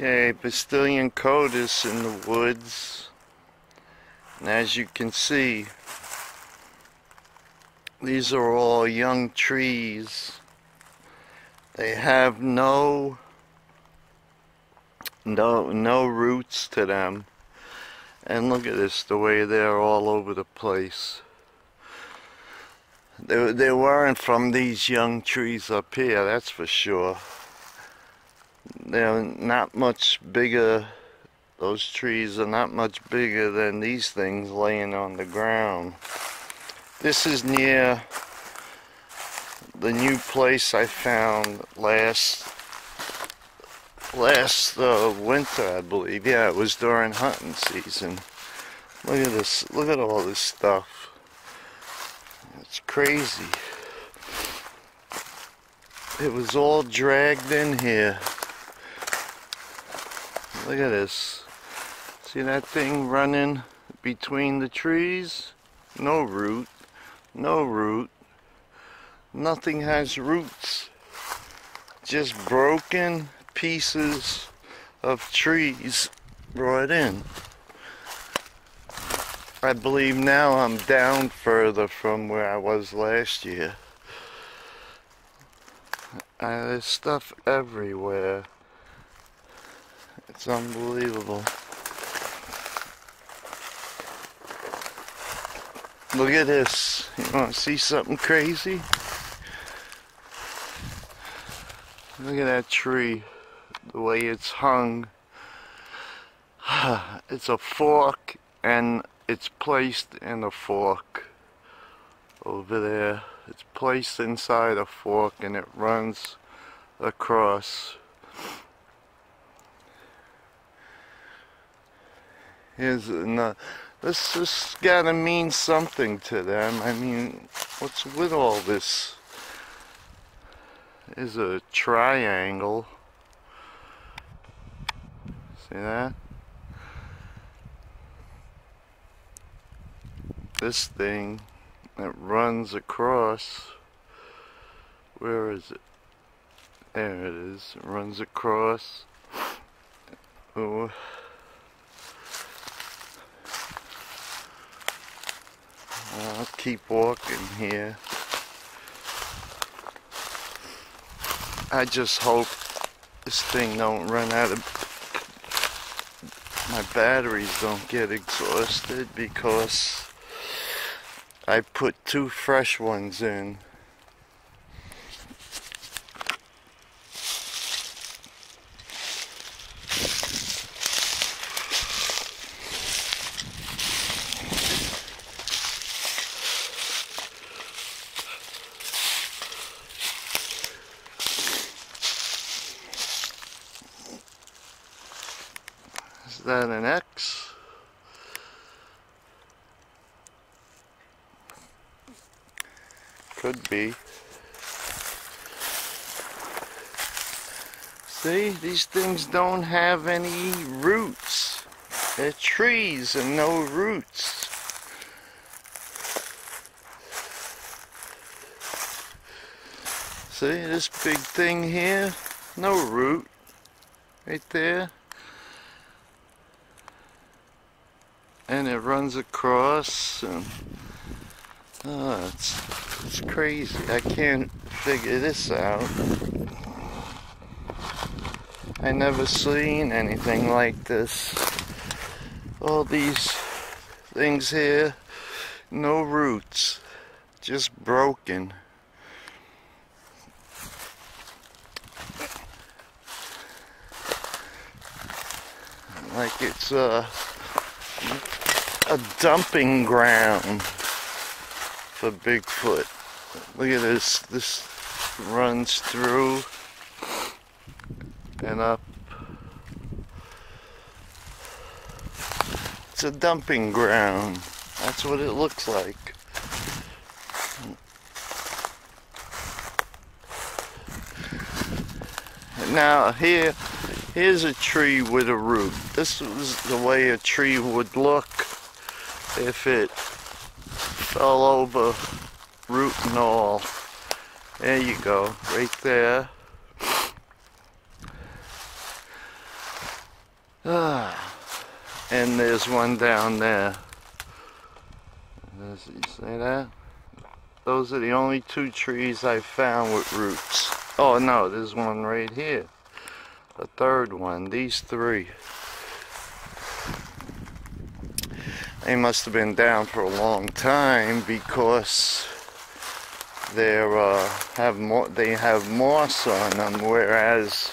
Okay, Vestalian Codis in the woods. And as you can see, these are all young trees. They have no no no roots to them. And look at this, the way they're all over the place. They, they weren't from these young trees up here, that's for sure they're not much bigger those trees are not much bigger than these things laying on the ground. This is near the new place I found last last uh, winter I believe. Yeah it was during hunting season. Look at this look at all this stuff. It's crazy. It was all dragged in here Look at this. See that thing running between the trees? No root. No root. Nothing has roots. Just broken pieces of trees brought in. I believe now I'm down further from where I was last year. Uh, there's stuff everywhere. It's unbelievable. Look at this. You want to see something crazy? Look at that tree. The way it's hung. It's a fork and it's placed in a fork over there. It's placed inside a fork and it runs across. Uh, is not, this just gotta mean something to them. I mean, what's with all this? Is a triangle. See that? This thing that runs across. Where is it? There it is. It runs across. Oh. I'll keep walking here. I just hope this thing don't run out of my batteries don't get exhausted because I put two fresh ones in That an X? Could be. See, these things don't have any roots. They're trees and no roots. See, this big thing here, no root. Right there. And it runs across and oh, it's, it's crazy. I can't figure this out. I never seen anything like this. All these things here no roots just broken. Like it's uh a dumping ground for Bigfoot. Look at this. This runs through and up. It's a dumping ground. That's what it looks like. Now here, here's a tree with a root. This is the way a tree would look if it fell over root and all. There you go, right there. Ah, and there's one down there. Does you see that? Those are the only two trees I found with roots. Oh no, there's one right here. A third one. These three. They must have been down for a long time because they're uh, have more. They have moss on them, whereas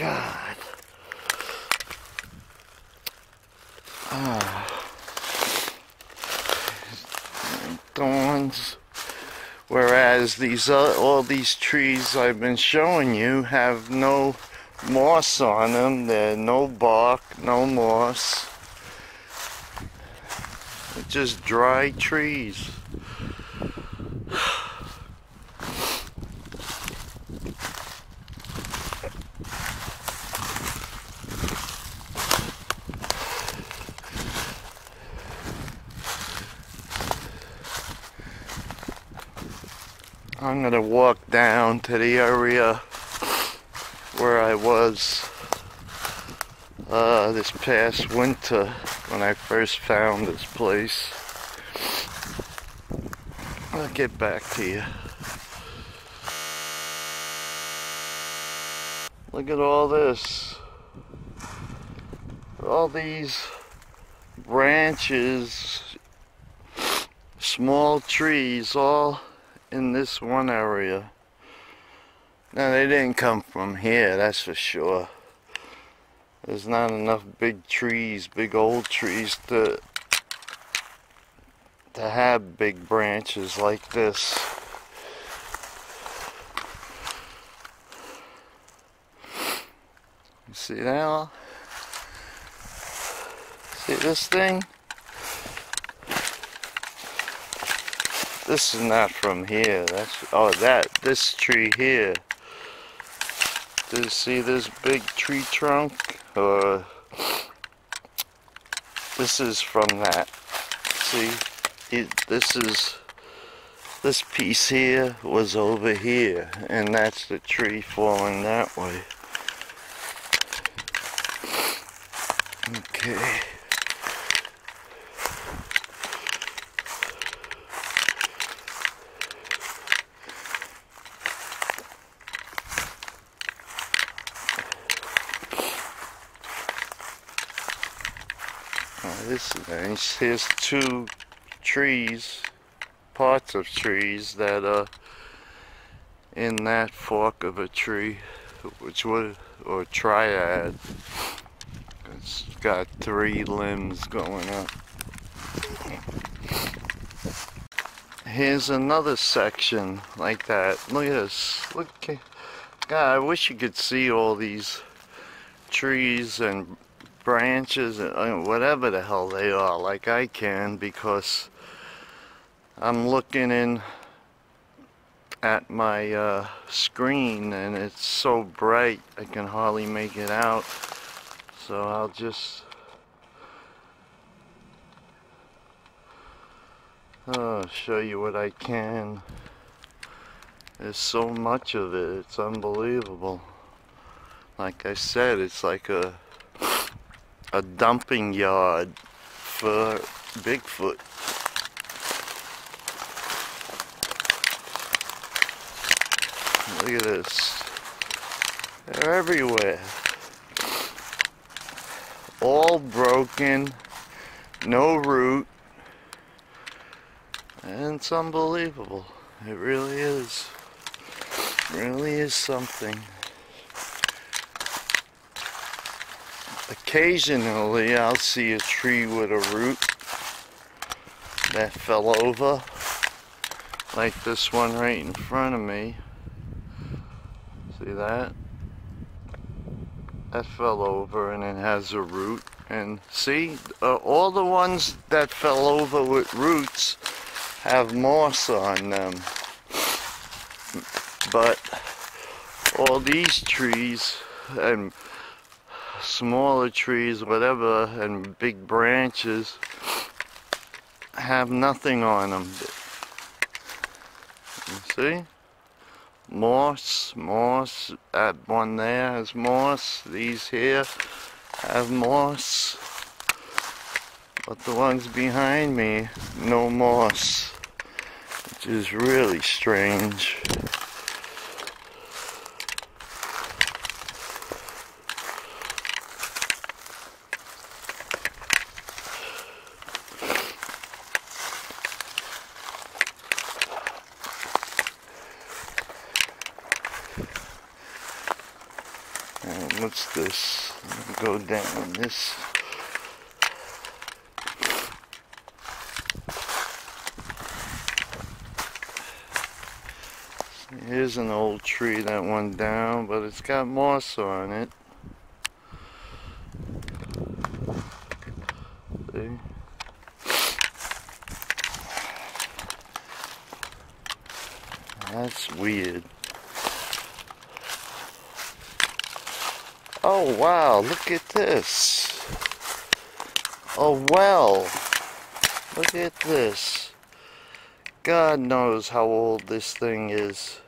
God. Ah. Thorns. Whereas these uh, all these trees I've been showing you have no moss on them. They're no bark, no moss. Just dry trees. I'm gonna walk down to the area where I was uh, this past winter when I first found this place. I'll get back to you. Look at all this. All these branches, small trees, all in this one area. Now they didn't come from here, that's for sure. There's not enough big trees, big old trees to to have big branches like this. You see now? See this thing? This is not from here. That's oh that this tree here. Do you see this big tree trunk? Or this is from that. See, it, this is this piece here was over here, and that's the tree falling that way. Okay. Nice. Here's two trees, parts of trees that are in that fork of a tree, which would, or triad. It's got three limbs going up. Here's another section like that. Look at this. Look, God, I wish you could see all these trees and branches, uh, whatever the hell they are, like I can, because I'm looking in at my uh, screen and it's so bright I can hardly make it out. So I'll just oh, show you what I can. There's so much of it, it's unbelievable. Like I said, it's like a a dumping yard for Bigfoot. Look at this. They're everywhere. All broken, no root, and it's unbelievable. It really is. It really is something. Occasionally I'll see a tree with a root that fell over like this one right in front of me. See that? That fell over and it has a root. And see uh, all the ones that fell over with roots have moss on them. But all these trees and smaller trees, whatever, and big branches have nothing on them. You see? moss, moss. That one there has moss. These here have moss. But the ones behind me, no moss. Which is really strange. This? Go down this. Here's an old tree that went down, but it's got moss on it. See? That's weird. Oh wow, look at this. Oh well. Look at this. God knows how old this thing is.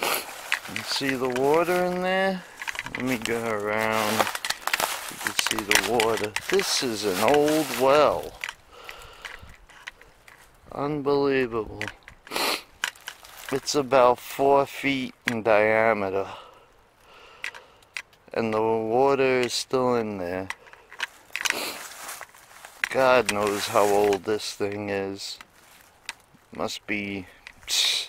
You see the water in there? Let me go around. You can see the water. This is an old well. Unbelievable. It's about four feet in diameter. And the water is still in there. God knows how old this thing is. Must be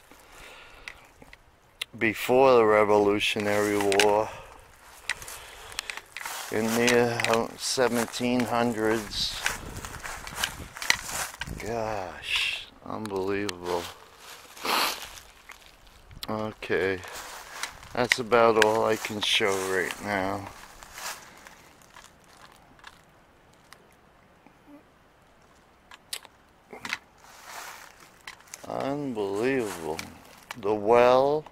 before the Revolutionary War. In the uh, 1700s. Gosh, unbelievable. Okay, that's about all I can show right now. Unbelievable. The well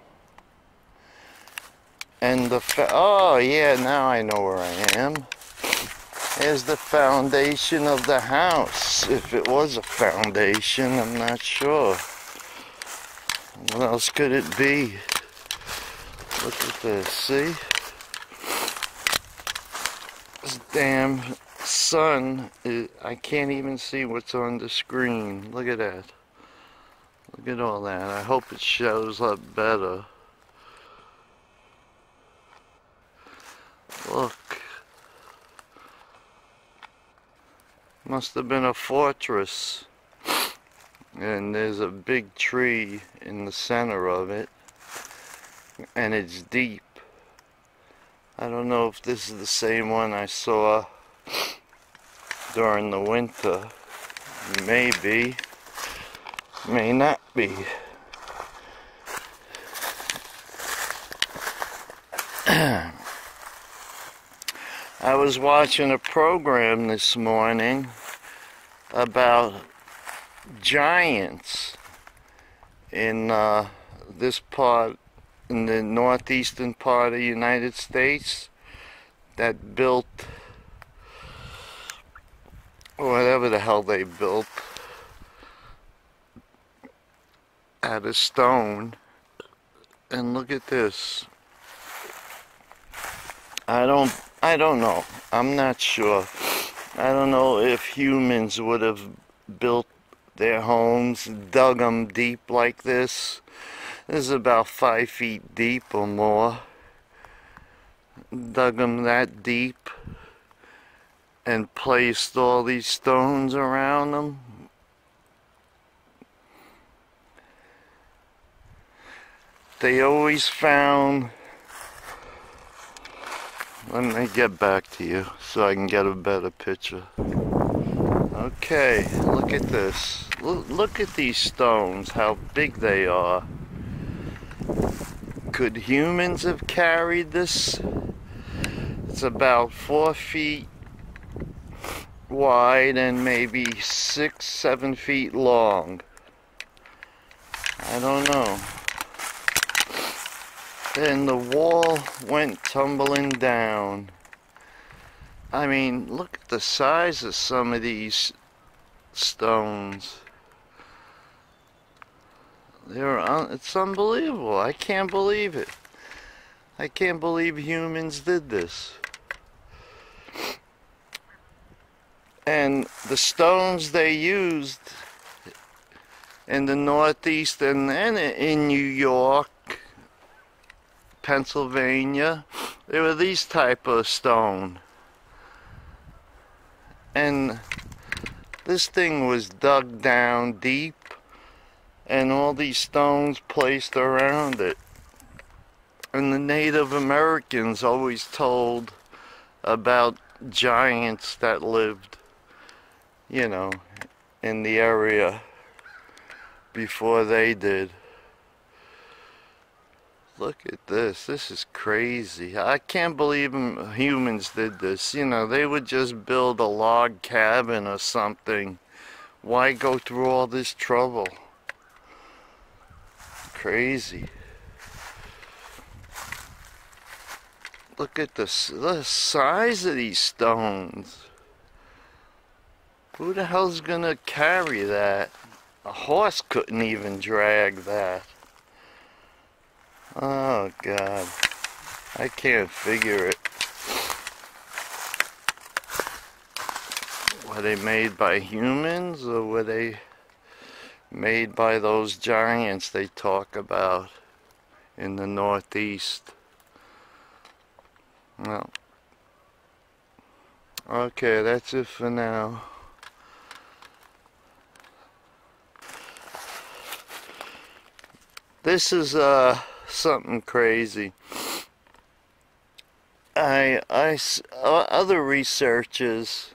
and the oh yeah now I know where I am. There's the foundation of the house. If it was a foundation, I'm not sure. What else could it be? Look at this, see? This damn sun, is, I can't even see what's on the screen. Look at that. Look at all that. I hope it shows up better. Look. Must have been a fortress. And there's a big tree in the center of it. And it's deep. I don't know if this is the same one I saw during the winter. Maybe. May not be. I was watching a program this morning about giants in uh, this part, in the northeastern part of the United States that built whatever the hell they built out of stone. And look at this. I don't I don't know. I'm not sure. I don't know if humans would have built their homes, dug them deep like this. This is about five feet deep or more. Dug them that deep and placed all these stones around them. They always found let me get back to you so I can get a better picture. Okay, look at this. Look, look at these stones, how big they are. Could humans have carried this? It's about four feet wide and maybe six, seven feet long. I don't know Then the wall went tumbling down. I mean, look at the size of some of these stones. They're un it's unbelievable. I can't believe it. I can't believe humans did this. And the stones they used in the Northeast and, and in New York, Pennsylvania, they were these type of stone. And this thing was dug down deep and all these stones placed around it. And the Native Americans always told about giants that lived, you know, in the area before they did. Look at this. This is crazy. I can't believe humans did this. You know, they would just build a log cabin or something. Why go through all this trouble? Crazy. Look at the, the size of these stones. Who the hell's gonna carry that? A horse couldn't even drag that. Oh God. I can't figure it. Were they made by humans or were they made by those giants they talk about in the Northeast? Well, okay, that's it for now. This is uh, something crazy. I, I, other researchers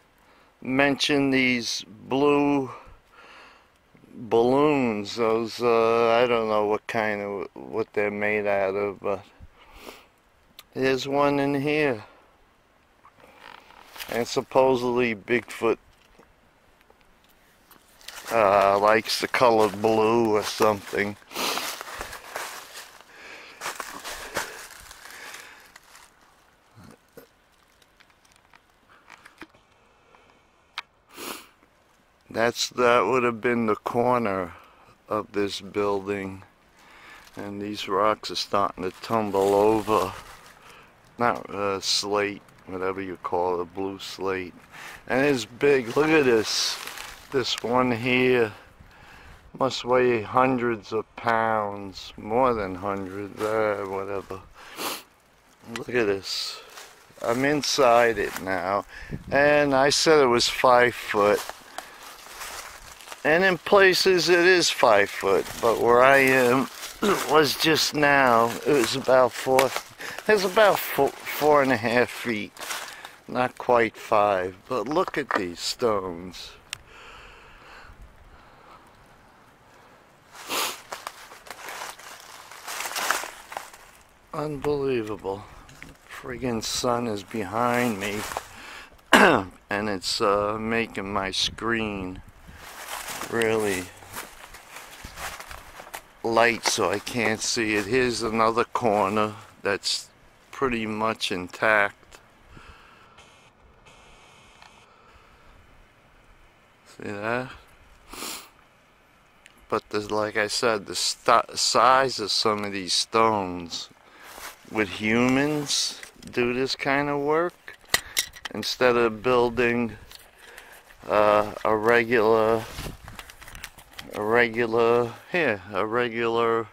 mention these blue balloons. Those uh, I don't know what kind of what they're made out of, but there's one in here. And supposedly Bigfoot uh, likes the color blue or something. That's that would have been the corner of this building and these rocks are starting to tumble over not uh, slate, whatever you call it, blue slate. And it's big. Look at this. This one here must weigh hundreds of pounds, more than hundreds, uh, whatever. Look at this. I'm inside it now, and I said it was five foot. And in places it is five foot, but where I am was just now, it was about four it's about four, four and a half feet. Not quite five. But look at these stones. Unbelievable. Friggin' sun is behind me. and it's uh, making my screen really light so I can't see it. Here's another corner that's pretty much intact. See that? But there's, like I said, the size of some of these stones, would humans do this kind of work? Instead of building uh, a regular, a regular, here, a regular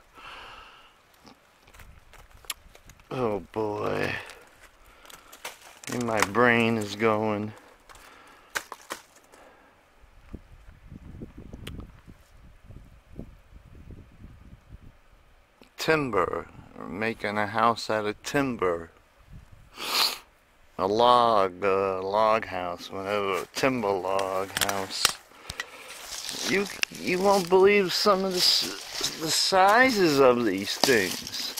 Oh boy. and my brain is going. Timber. making a house out of timber. A log, a log house, whatever, timber log house. You you won't believe some of the, the sizes of these things.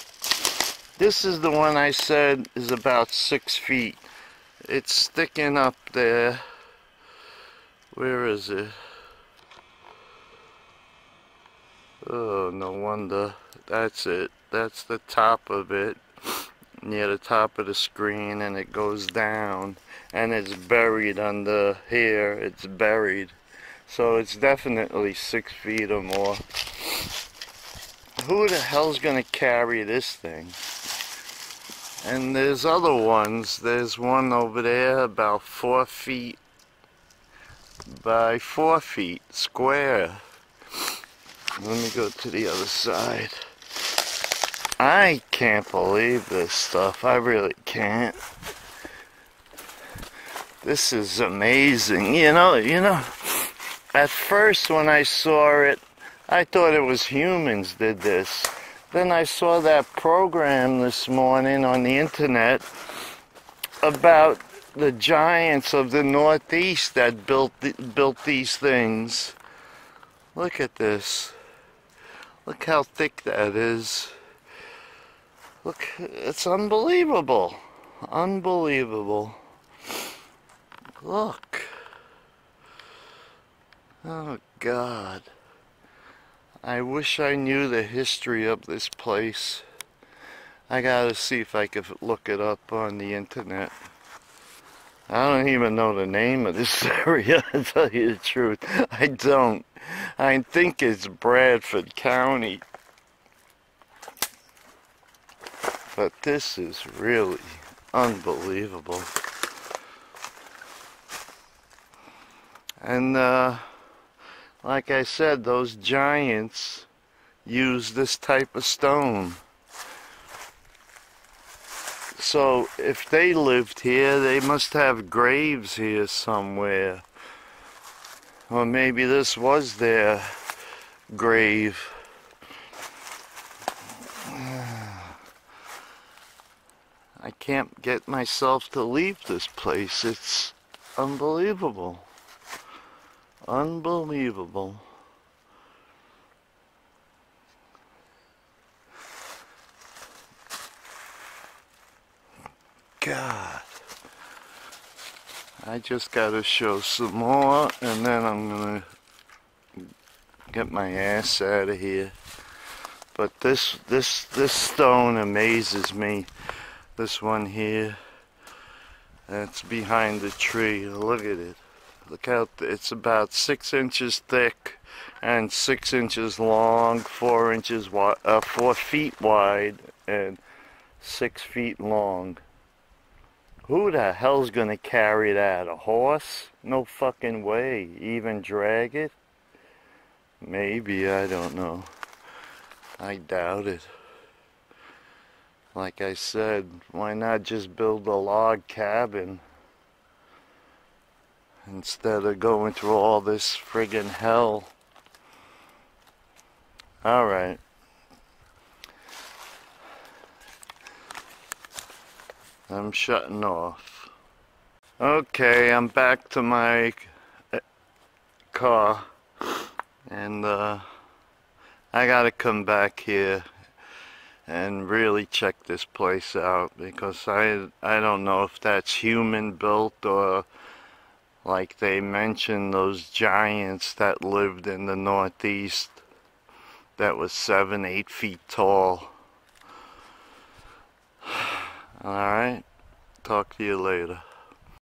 This is the one I said is about six feet. It's sticking up there. Where is it? Oh, no wonder. That's it. That's the top of it. Near the top of the screen and it goes down. And it's buried under here. It's buried. So it's definitely six feet or more. who the hell's gonna carry this thing? And there's other ones. There's one over there about four feet by four feet square. Let me go to the other side. I can't believe this stuff. I really can't. This is amazing. You know, you know, at first when I saw it, I thought it was humans did this. Then I saw that program this morning on the internet about the giants of the Northeast that built built these things. Look at this. Look how thick that is. Look, it's unbelievable. Unbelievable. Look. Oh, God. I wish I knew the history of this place. I gotta see if I could look it up on the internet. I don't even know the name of this area, to tell you the truth. I don't. I think it's Bradford County. But this is really unbelievable. And uh, like I said, those giants use this type of stone. So if they lived here, they must have graves here somewhere. Or maybe this was their grave. I can't get myself to leave this place. It's unbelievable. Unbelievable. God. I just got to show some more and then I'm going to get my ass out of here. But this this this stone amazes me this one here that's behind the tree look at it look out it's about six inches thick and six inches long four inches wide uh, four feet wide and six feet long. Who the hell's gonna carry that? A horse? No fucking way. Even drag it? Maybe I don't know. I doubt it. Like I said, why not just build a log cabin instead of going through all this friggin' hell? Alright. I'm shutting off. Okay, I'm back to my uh, car and uh, I gotta come back here and really check this place out because I I don't know if that's human built or like they mentioned those giants that lived in the northeast that was seven eight feet tall. Alright talk to you later